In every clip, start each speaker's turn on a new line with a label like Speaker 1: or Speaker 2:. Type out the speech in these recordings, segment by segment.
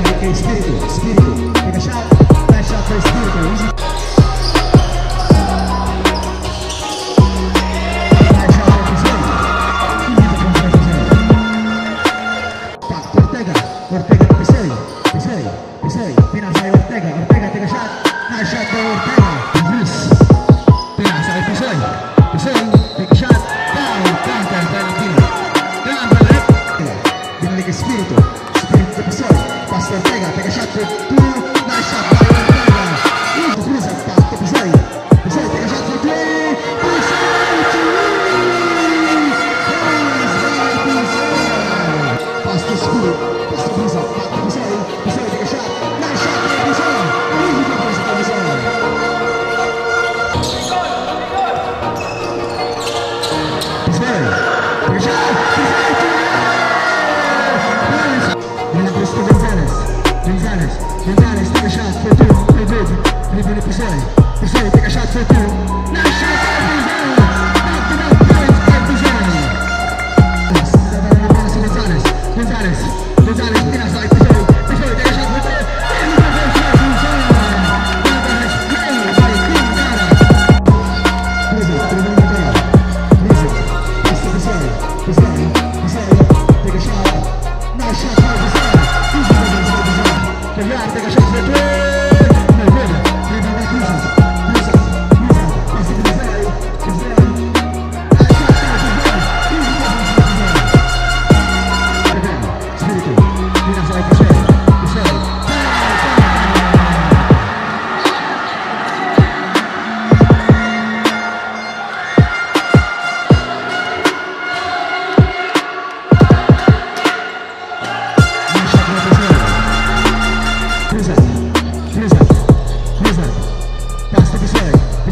Speaker 1: Pisoy,
Speaker 2: pinagay kay Spiritu. Spiritu. Take a shot. Nice shot for Spiritu. Easy. Nice shot for Pisoy. Easy to come for Pisoy. Back to Ortega. Ortega to Pisoy. Pisoy. Pisoy. Pinasa kay Ortega. Ortega, take a shot. Nice shot for Ortega. Luis. Pinasa kay Pisoy. Pisoy, take a shot. Down. Counter. Valentino. Down. Valentino. Binalik kay Spiritu. Spiritu Ortega. Take Gonzalez, take a shot for two. For good. the Pisoy. Pisoy, take a shot for two.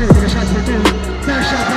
Speaker 2: shot to do, no shot to do, no shot to do, no